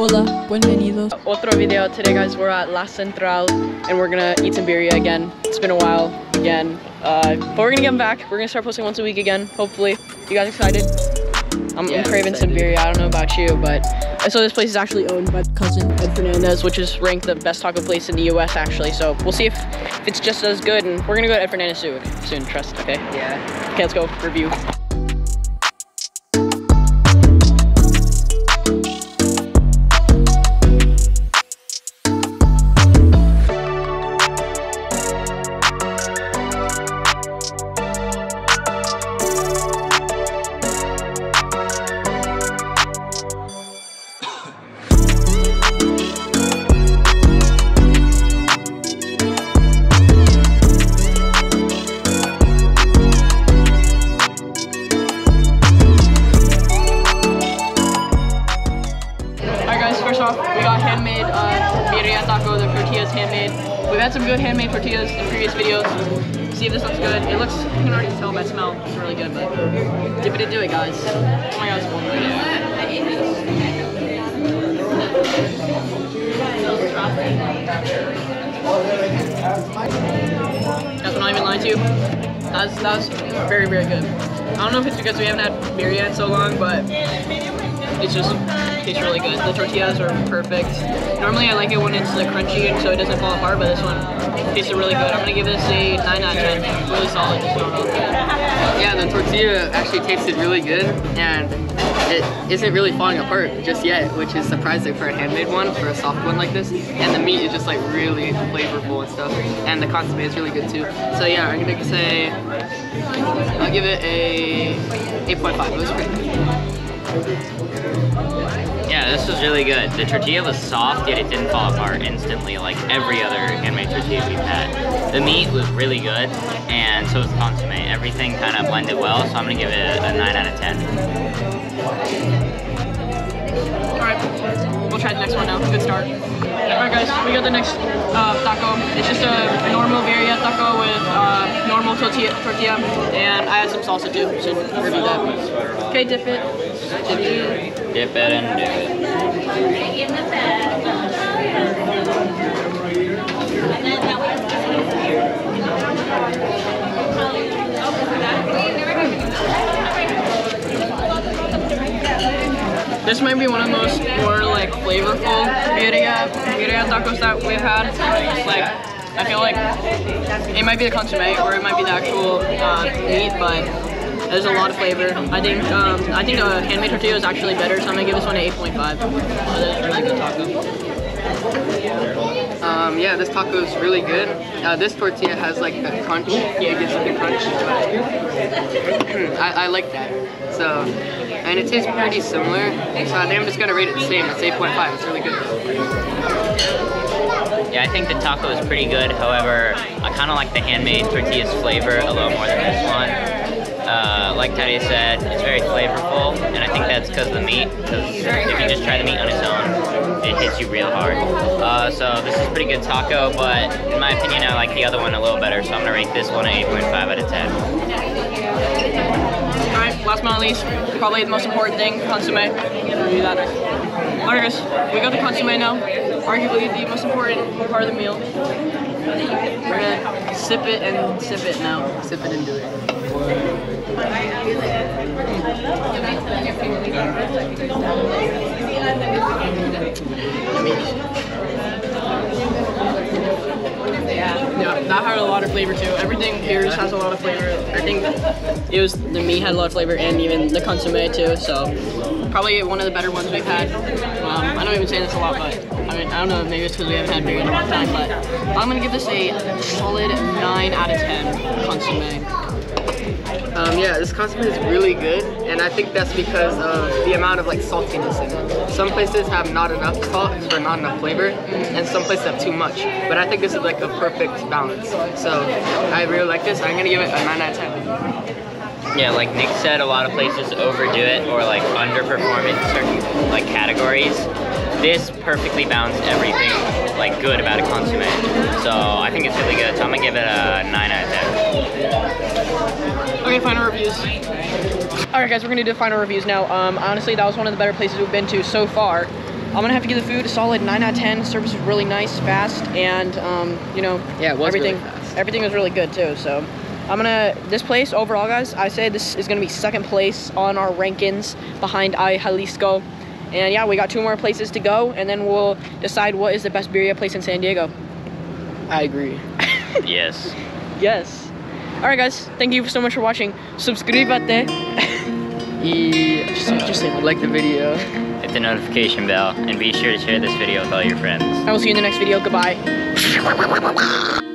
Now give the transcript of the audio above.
Hola, bienvenidos. Otro video. Today guys, we're at La Central and we're gonna eat some birria again. It's been a while again. Uh, but we're gonna get them back. We're gonna start posting once a week again, hopefully. You guys excited? I'm, Yeah, I'm craving some birria. I don't know about you, but so this place is actually owned by cousin Ed Fernandez, which is ranked the best taco place in the US actually. So we'll see if, if it's just as good and we're gonna go to Ed Fernandez soon, soon trust, okay? Yeah. Okay, let's go, review. We've had some good handmade tortillas in previous videos. See if this looks good. It looks, you can already tell by smell, it's really good, but dip it into it guys. Oh my god, it's cold right That's not even lying to you. That's, that's very, very good. I don't know if it's because we haven't had birria in so long, but it's just tastes really good. The tortillas are perfect. Normally I like it when it's like crunchy and so it doesn't fall apart, but this one tasted really good. I'm gonna give this a 9 out of 10. Really solid. Just yeah, the tortilla actually tasted really good, and it isn't really falling apart just yet, which is surprising for a handmade one, for a soft one like this. And the meat is just like really flavorful and stuff, and the consomme is really good too. So yeah, I'm gonna say I'll give it a 8.5. It was pretty good. This was really good. The tortilla was soft, yet it didn't fall apart instantly like every other handmade tortilla we've had. The meat was really good, and so was the consomme. Everything kind of blended well, so I'm gonna give it a 9 out of 10. Alright, we'll try the next one now. Good start. Alright guys, we got the next uh, taco. It's just a normal birria taco with uh, normal tortilla, tortilla, and I had some salsa too, so review that. Okay, dip it. Dip it. And do it. This might be one of the most more like flavorful birria, birria tacos that we've had. Like, I feel like it might be the consomme or it might be the actual uh, meat, but there's a lot of flavor. I think um, I think the handmade tortilla is actually better, so I'm gonna give this one an 8.5. Uh, that's really good taco. Um, yeah, this taco is really good. Uh, this tortilla has like the crunch. Yeah, it gives it the crunch. I, I like that. So, and it tastes pretty similar. So I think I'm just gonna rate it the same. It's 8.5. It's really good. Yeah, I think the taco is pretty good. However, I kind of like the handmade tortilla's flavor a little more than this one. Uh, like Tayde said, it's very flavorful, and I think that's because of the meat. Because if you just try the meat on its own, it hits you real hard. Uh, so this is a pretty good taco, but in my opinion, I like the other one a little better. So I'm gonna rate this one an 8.5 out of 10. Alright, last but not least, probably the most important thing, consomme. Review. Alright guys, we got the consomme now. Arguably the most important part of the meal. We're gonna sip it and sip it now. Sip it and do it. Yeah, that had a lot of flavor too. Everything here just has a lot of flavor. I think it was the meat had a lot of flavor and even the consomme too. So probably one of the better ones we've had. Um, I don't even say this a lot, but I mean I don't know. Maybe it's because we haven't had birria in a long time. But I'm gonna give this a solid nine out of ten consomme. Um, yeah, this consomme is really good, and I think that's because of the amount of like saltiness in it. Some places have not enough salt for not enough flavor, and some places have too much. But I think this is like a perfect balance. So I really like this. I'm gonna give it a 9 out of 10. Yeah, like Nick said, a lot of places overdo it or like underperform in certain like categories. This perfectly balanced everything like good about a consomme. So I think it's really good. So I'm gonna give it a 9 we're gonna final reviews. All right, guys, we're gonna do final reviews now. Um, honestly, that was one of the better places we've been to so far. I'm gonna have to give the food a solid 9 out of 10. Service was really nice, fast, and um, you know, yeah, everything. Really everything was really good too. So, I'm gonna this place overall, guys. I say this is gonna be second place on our rankings behind I Jalisco. And yeah, we got two more places to go, and then we'll decide what is the best birria place in San Diego. I agree. yes. Yes. All right, guys. Thank you so much for watching. Subscribete. E- just, just like the video. Hit the notification bell and be sure to share this video with all your friends. I will see you in the next video. Goodbye.